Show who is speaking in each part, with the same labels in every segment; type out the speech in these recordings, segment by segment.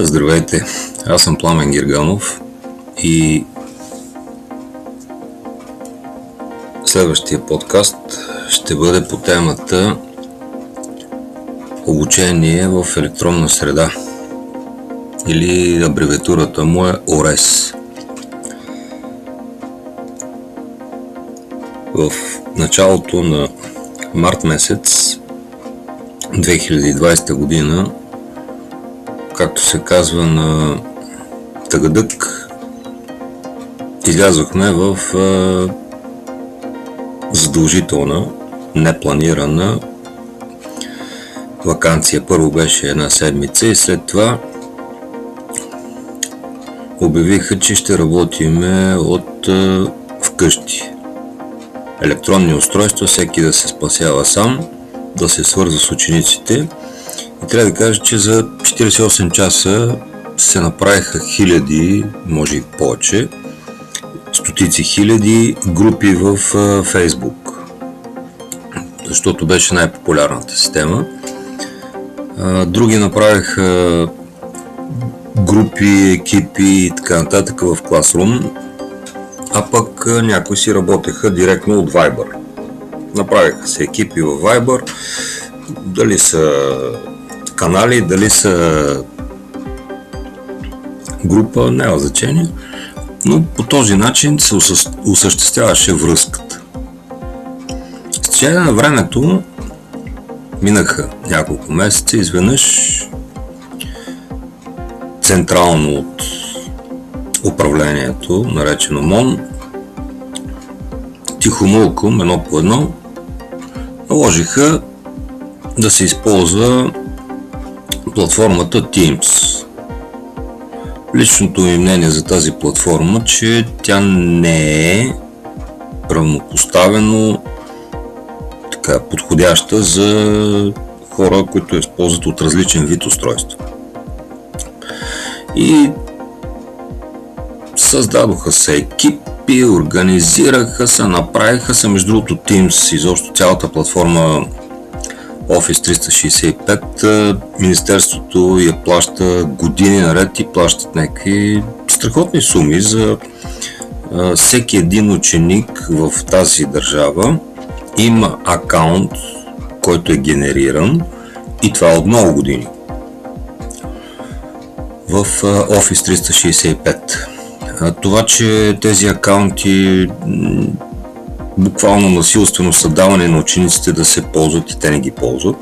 Speaker 1: Здравейте, аз съм Пламен Гирганов и следващия подкаст ще бъде по темата обучение в електронна среда или абревиатурата му е ОРЕС. В началото на март месец 2020 година както се казва на Тагадък, излязохме в задължителна, непланирана вакансия. Първо беше една седмица и след това обявиха, че ще работиме от вкъщи. Електронни устройства, всеки да се спасява сам, да се свърза с учениците и трябва да кажа, че за 48 часа се направиха хиляди, може и повече, стотици хиляди групи в Фейсбук, защото беше най-популярната система. Други направиха групи, екипи и така нататък в Classroom, а пък някои си работеха директно от Viber. Направиха се екипи в Viber, дали са канали, дали са група, няма значение, но по този начин се осъществяваше връзката. С течение на времето минаха няколко месеца, изведнъж централно от управлението, наречено МОН, тихомълком, едно по едно, наложиха да се използва платформата Teams. Личното ми мнение за тази платформа, че тя не е равнопоставено така, подходяща за хора, които използват от различен вид устройства. И създадоха се екипи, организираха се, направиха се, между другото Teams, изобщо цялата платформа Office 365, Министерството я плаща години наред и плащат някакви страхотни суми за всеки един ученик в тази държава има акаунт, който е генериран и това от много години в Office 365. Това, че тези акаунти буквално насилствено създаване на учениците да се ползват и те не ги ползват,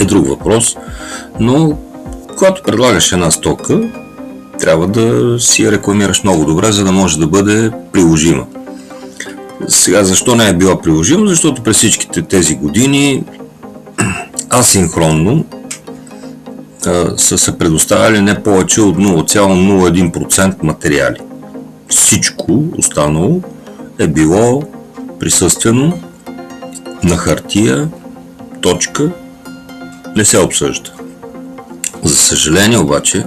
Speaker 1: е друг въпрос. Но когато предлагаш една стока, трябва да си я рекламираш много добре, за да може да бъде приложима. Сега, защо не е била приложима? Защото през всичките тези години асинхронно са се предоставяли не повече от 0,01% материали. Всичко останало е било присъствено, на хартия, точка, не се обсъжда. За съжаление обаче,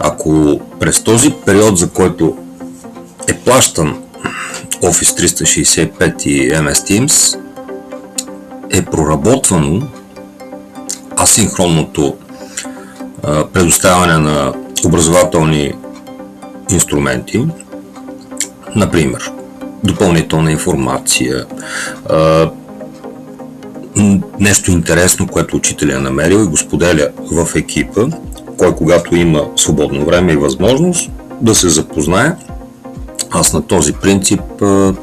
Speaker 1: ако през този период, за който е плащан Office 365 и MS Teams, е проработвано асинхронното предоставяне на образователни инструменти, например, допълнителна информация, нещо интересно, което учителя е намерил и го споделя в екипа, кой когато има свободно време и възможност да се запознае. Аз на този принцип в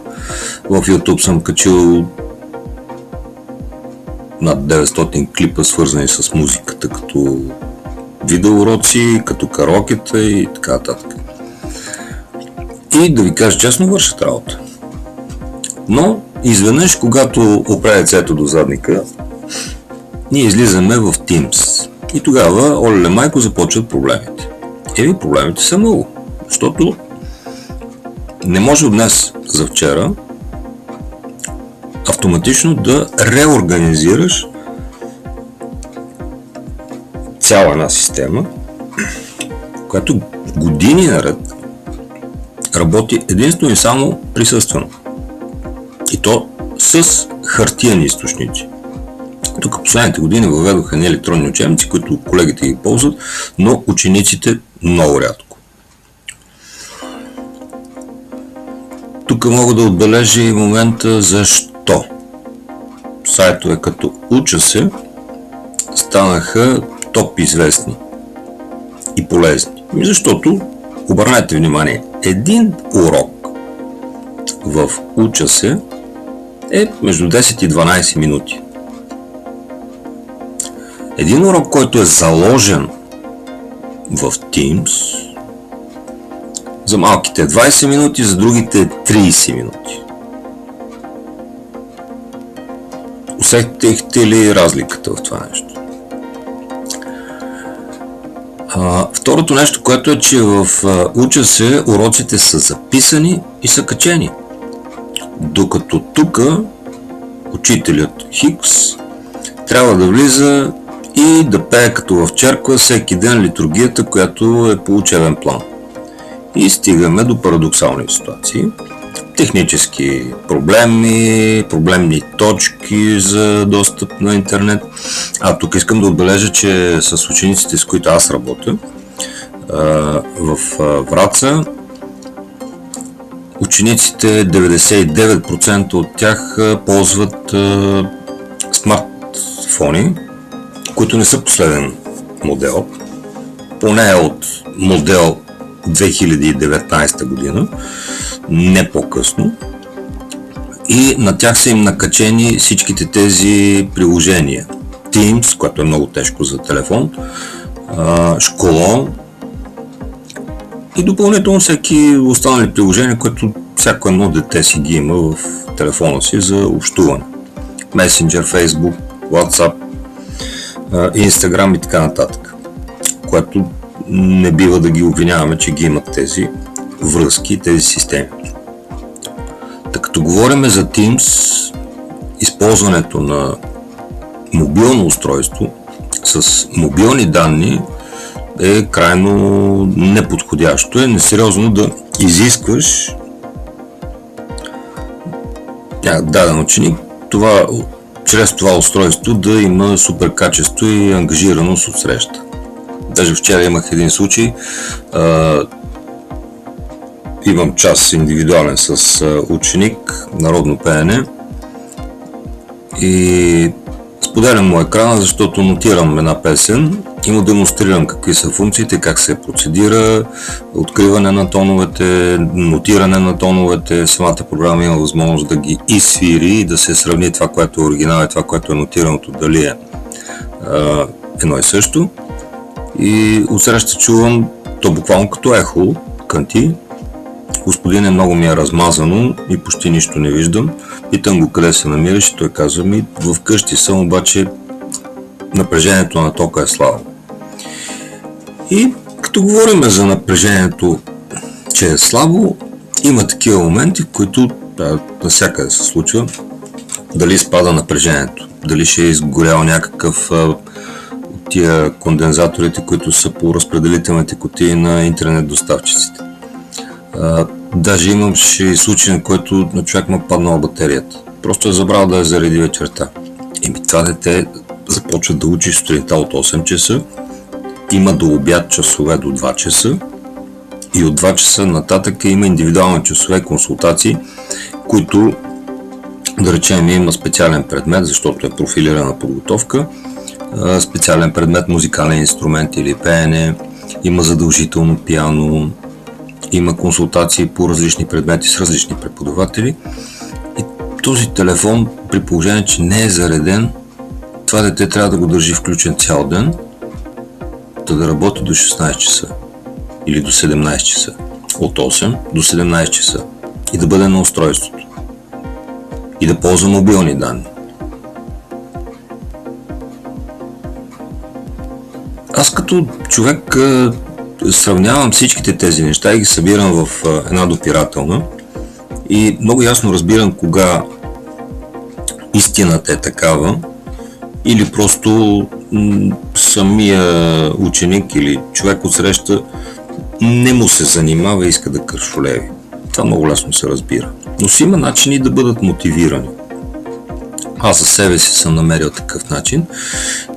Speaker 1: YouTube съм качил над 900 клипа, свързани с музиката, като видеоуроци, като карокета и така нататък. И да ви кажа честно, вършат работа. Но изведнъж, когато оправя цето до задника, ние излизаме в Teams. И тогава, оле майко, започват проблемите. Еми, проблемите са много. Защото не може от днес за вчера автоматично да реорганизираш цяла една система, която години наред работи единствено и само присъствено. То с хартияни източници. Тук последните години въведоха не електронни учебници, които колегите ги ползват, но учениците много рядко. Тук мога да отбележа и момента защо. Сайтове като Уча се станаха топ известни и полезни. Защото, обърнете внимание, един урок в Уча се е между 10 и 12 минути. Един урок, който е заложен в Teams, за малките 20 минути, за другите 30 минути. Усетихте ли разликата в това нещо? А, второто нещо, което е, че в Уча се уроците са записани и са качени. Докато тук учителят Хикс трябва да влиза и да пее като в черква всеки ден литургията, която е по учебен план. И стигаме до парадоксални ситуации. Технически проблеми, проблемни точки за достъп на интернет. А тук искам да отбележа, че с учениците, с които аз работя, в Враца учениците, 99% от тях ползват смартфони, които не са последен модел, поне от модел 2019 година, не по-късно. И на тях са им накачени всичките тези приложения. Teams, което е много тежко за телефон, Школон и допълнително всеки останали приложения, които всяко едно дете си ги има в телефона си за общуване. Messenger, Facebook, WhatsApp, Instagram и така нататък. Което не бива да ги обвиняваме, че ги имат тези връзки, тези системи. Така като говорим за Teams, използването на мобилно устройство с мобилни данни е крайно неподходящо. Е несериозно да изискваш даден ученик това, чрез това устройство да има супер качество и ангажираност от среща. Даже вчера имах един случай. А, имам час индивидуален с ученик, народно пеене и споделям му екрана, защото нотирам една песен и му демонстрирам какви са функциите, как се процедира, откриване на тоновете, нотиране на тоновете. Самата програма има възможност да ги изсвири и да се сравни това, което е оригинал и това, което е нотираното, дали е едно и също. И отсреща чувам то буквално като ехо, кънти. Господине, много ми е размазано и почти нищо не виждам. Питам го къде се намираш и той казва ми, вкъщи съм, обаче напрежението на тока е слабо. И като говорим за напрежението, че е слабо, има такива моменти, които да, навсякъде се случва, дали спада напрежението, дали ще е изгорял някакъв тия кондензаторите, които са по разпределителните кутии на интернет доставчиците. А, даже и случай, на който на човек му паднала батерията. Просто е забрал да я зареди вечерта. Еми това дете започва да учи сутринта от 8 часа, има до обяд часове до 2 часа и от 2 часа нататък има индивидуални часове консултации, които да речем има специален предмет, защото е профилирана подготовка специален предмет, музикален инструмент или пеене, има задължително пиано, има консултации по различни предмети с различни преподаватели. И този телефон, при положение, че не е зареден, това дете трябва да го държи включен цял ден, да, да работи до 16 часа или до 17 часа. От 8 до 17 часа. И да бъде на устройството. И да ползва мобилни данни. Аз като човек сравнявам всичките тези неща и ги събирам в една допирателна и много ясно разбирам кога истината е такава или просто самия ученик или човек от среща не му се занимава и иска да кършолеви. Това много лесно се разбира. Но си има начини да бъдат мотивирани. Аз за себе си съм намерил такъв начин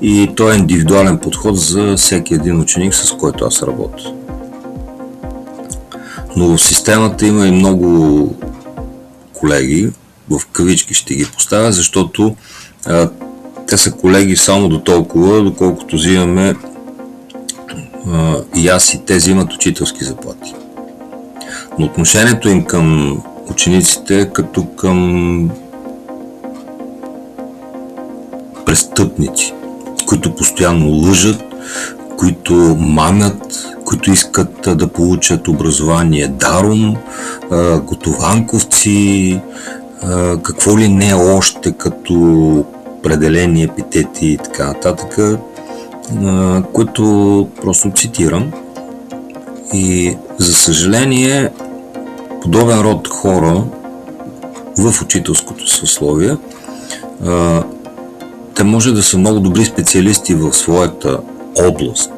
Speaker 1: и то е индивидуален подход за всеки един ученик, с който аз работя. Но в системата има и много колеги, в кавички ще ги поставя, защото те са колеги само до толкова, доколкото взимаме и аз и те взимат учителски заплати. Но отношението им към учениците е като към престъпници, които постоянно лъжат, които мамят, които искат да получат образование даром, готованковци, какво ли не още като определени епитети и така нататък, които просто цитирам. И за съжаление, подобен род хора в учителското съсловие, те може да са много добри специалисти в своята област,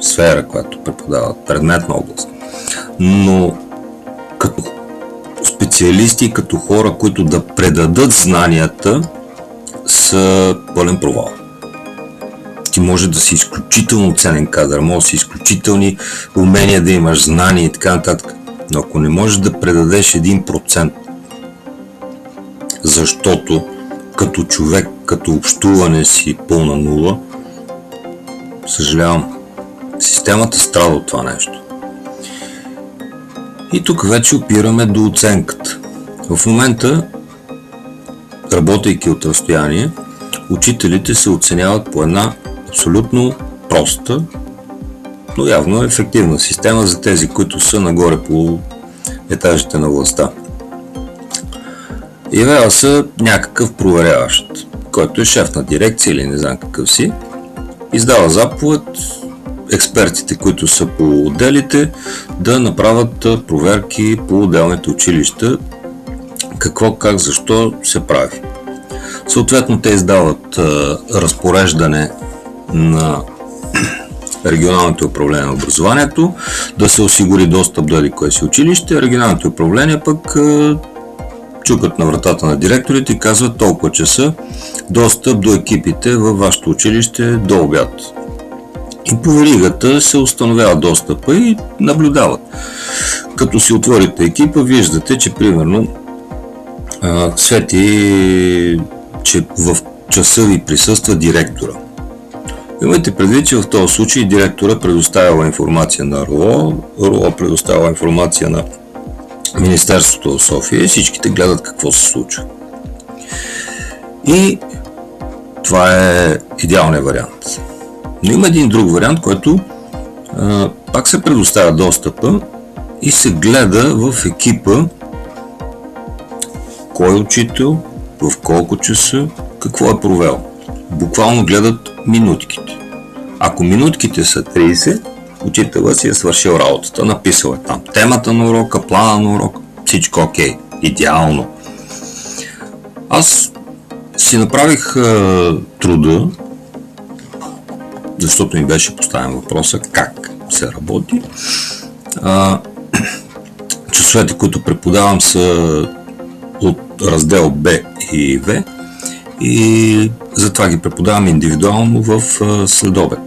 Speaker 1: сфера, която преподават, предметна област. Но като специалисти, като хора, които да предадат знанията, са пълен провал. Ти може да си изключително ценен кадър, може да си изключителни умения да имаш знания и така нататък. Но ако не можеш да предадеш 1%, защото като човек, като общуване си пълна нула, съжалявам, системата страда от това нещо. И тук вече опираме до оценката. В момента, работейки от разстояние, учителите се оценяват по една абсолютно проста, но явно ефективна система за тези, които са нагоре по етажите на властта. Явява се някакъв проверяващ, който е шеф на дирекция или не знам какъв си, издава заповед експертите, които са по отделите, да направят проверки по отделните училища, какво, как, защо се прави. Съответно, те издават разпореждане на регионалното управление на образованието, да се осигури достъп до кое си училище, регионалното управление пък чукат на вратата на директорите и казват толкова часа достъп до екипите във вашето училище до обяд. И по веригата се установява достъпа и наблюдават. Като си отворите екипа, виждате, че примерно свети, че в часа ви присъства директора. Имайте предвид, че в този случай директора предоставява информация на РО, РО предоставя информация на Министерството в София и всичките гледат какво се случва. И това е идеалният вариант. Но има един друг вариант, който а, пак се предоставя достъпа и се гледа в екипа кой е учител, в колко часа, какво е провел. Буквално гледат минутките. Ако минутките са 30, учителът си е свършил работата, написал е там темата на урока, плана на урока, всичко окей, идеално. Аз си направих а, труда, защото ми беше поставен въпроса как се работи. А, часовете, които преподавам са раздел Б и В и затова ги преподавам индивидуално в следобед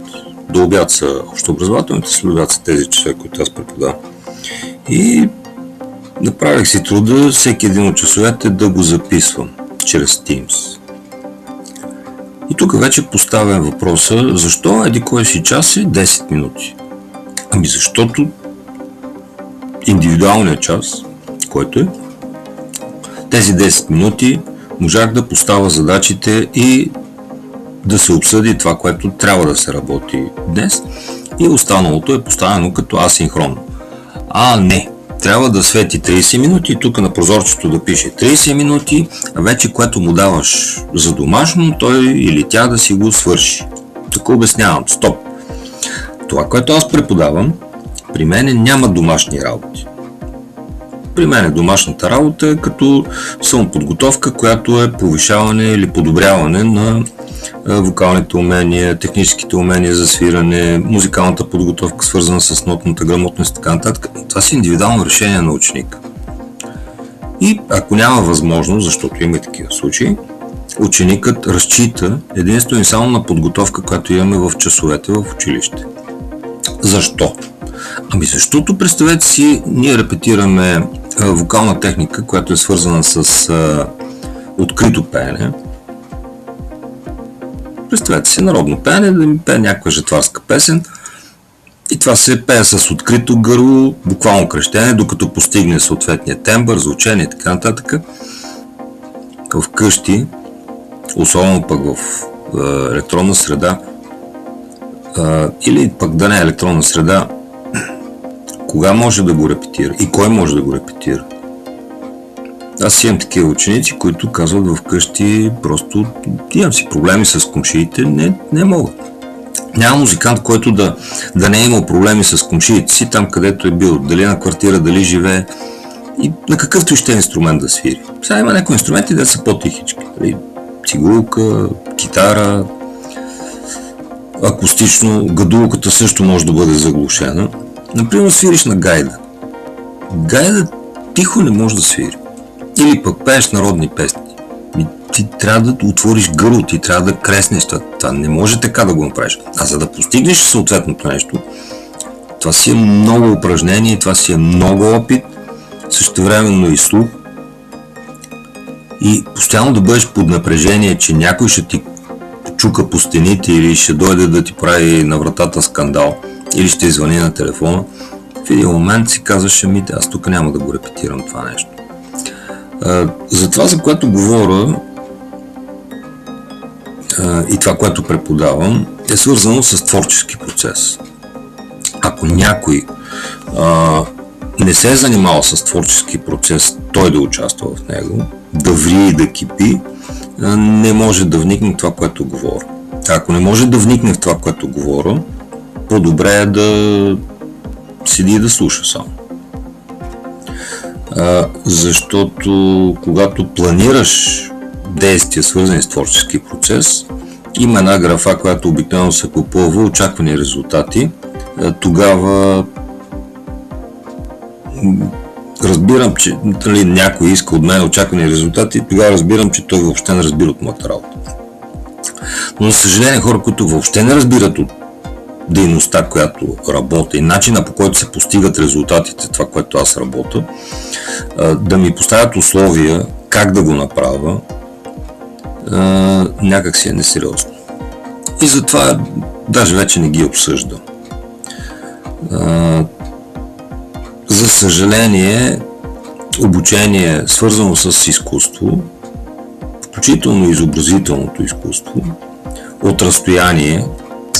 Speaker 1: до обяд са общообразователните, след обяд са тези часове, които аз преподавам. И направих си труда всеки един от часовете да го записвам чрез Teams. И тук вече поставям въпроса, защо еди кой си час е 10 минути? Ами защото индивидуалният час, който е, тези 10 минути можах да поставя задачите и да се обсъди това, което трябва да се работи днес и останалото е поставено като асинхронно. А, не, трябва да свети 30 минути, тук на прозорчето да пише 30 минути, а вече което му даваш за домашно, той или тя да си го свърши. Така обяснявам, стоп. Това, което аз преподавам, при мен няма домашни работи. При мен домашната работа е като самоподготовка, която е повишаване или подобряване на вокалните умения, техническите умения за свиране, музикалната подготовка, свързана с нотната грамотност и така нататък. Това си индивидуално решение на ученика. И ако няма възможност, защото има и такива случаи, ученикът разчита единствено и само на подготовка, която имаме в часовете в училище. Защо? Ами защото представете си, ние репетираме вокална техника, която е свързана с а, открито пеене. Представете си народно пеене, да ми пее някаква жетварска песен и това се пее с открито гърло, буквално кръщение, докато постигне съответния тембър, звучение и така нататък. В къщи, особено пък в а, електронна среда, или пък да не е електронна среда, кога може да го репетира и кой може да го репетира. Аз имам такива ученици, които казват вкъщи просто имам си проблеми с комшиите, не, не мога. Няма музикант, който да, да не е имал проблеми с комшиите си, там където е бил, дали на квартира, дали живее и на какъвто ще е инструмент да свири. Сега има някои инструменти, да са по-тихички. Нали? Цигулка, китара, акустично, гадулката също може да бъде заглушена. Например, свириш на гайда. Гайда тихо не може да свири. Или пък пееш народни песни. Ти трябва да отвориш гърло, ти трябва да креснеш. Това не може така да го направиш. А за да постигнеш съответното нещо, това си е много упражнение, това си е много опит, същевременно и слух. И постоянно да бъдеш под напрежение, че някой ще ти чука по стените или ще дойде да ти прави на вратата скандал или ще извъни на телефона, в един момент си казваш, ами аз тук няма да го репетирам това нещо. А, за това, за което говоря и това, което преподавам, е свързано с творчески процес. Ако някой не се е занимавал с творчески процес, той да участва в него, да ври и да кипи, не може да вникне в това, което говоря. Ако не може да вникне в това, което говоря, по-добре е да седи и да слуша само. А, защото когато планираш действия, свързани с творчески процес, има една графа, която обикновено се попълва очаквани резултати. А, тогава разбирам, че нали, някой иска от мен очаквани резултати, тогава разбирам, че той въобще не разбира от моята работа. Но, за съжаление, хора, които въобще не разбират от дейността, която работя и начина по който се постигат резултатите, това, което аз работя, да ми поставят условия как да го направя, някак си е несериозно. И затова даже вече не ги обсъждам. За съжаление, обучение, свързано с изкуство, включително изобразителното изкуство, от разстояние,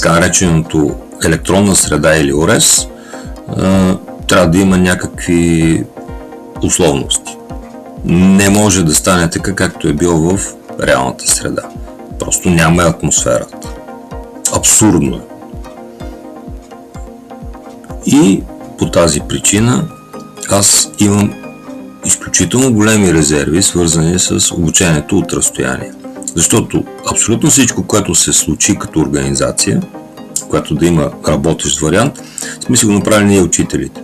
Speaker 1: така нареченото електронна среда или ОРЕС, трябва да има някакви условности. Не може да стане така, както е било в реалната среда. Просто няма атмосферата. Абсурдно е. И по тази причина аз имам изключително големи резерви, свързани с обучението от разстояние. Защото абсолютно всичко, което се случи като организация, която да има работещ вариант, сме си го направили ние учителите.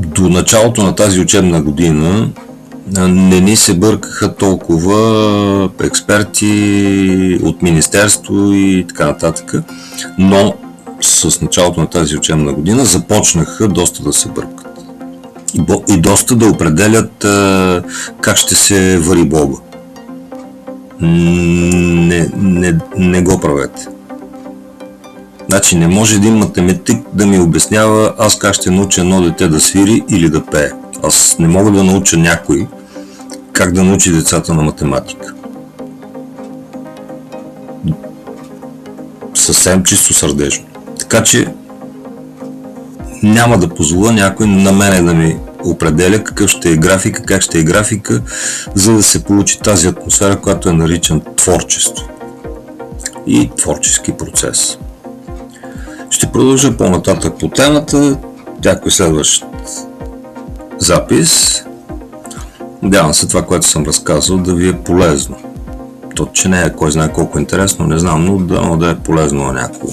Speaker 1: До началото на тази учебна година не ни се бъркаха толкова експерти от Министерство и така нататък, но с началото на тази учебна година започнаха доста да се бъркат. И, доста да определят а, как ще се вари Бога. Не, не, не го правете. Значи не може един математик да ми обяснява аз как ще науча едно дете да свири или да пее. Аз не мога да науча някой как да научи децата на математика. Съвсем чисто сърдечно. Така че няма да позволя някой на мене да ми определя какъв ще е графика, как ще е графика, за да се получи тази атмосфера, която е наричан творчество и творчески процес. Ще продължа по-нататък по темата, някой следващ запис. Надявам се това, което съм разказал, да ви е полезно. То, че не е кой знае колко интересно, не знам, но да, но да е полезно на някого.